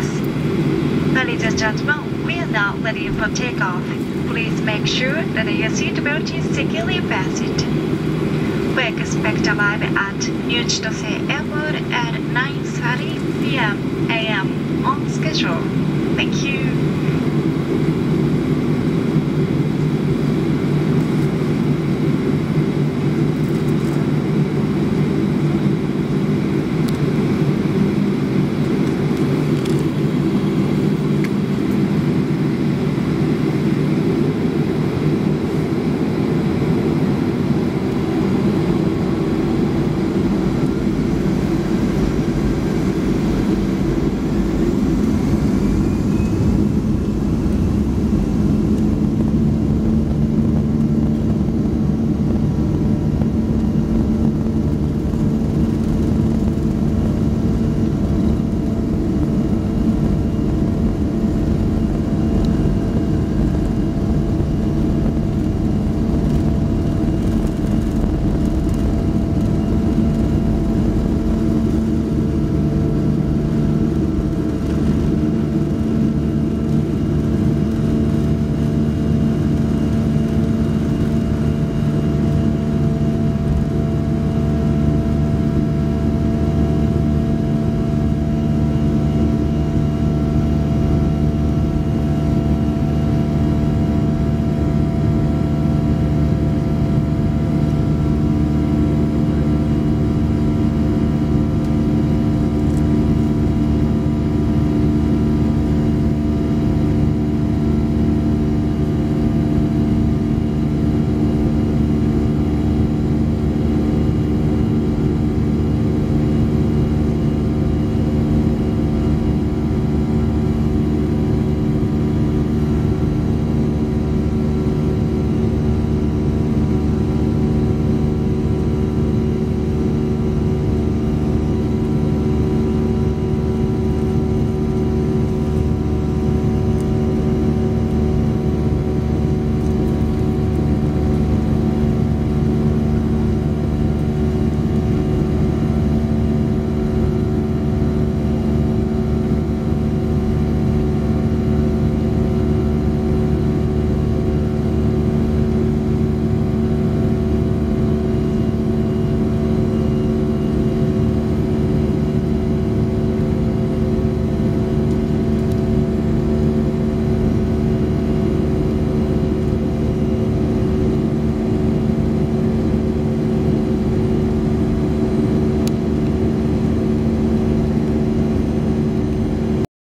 Ladies and gentlemen, we are now ready for takeoff. Please make sure that your seatbelt is securely fastened. We expect to arrive at New Chitose Airport at 9.30 p.m. a.m. on schedule. Thank you.